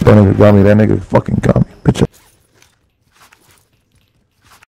That nigga got me. That nigga fucking got me.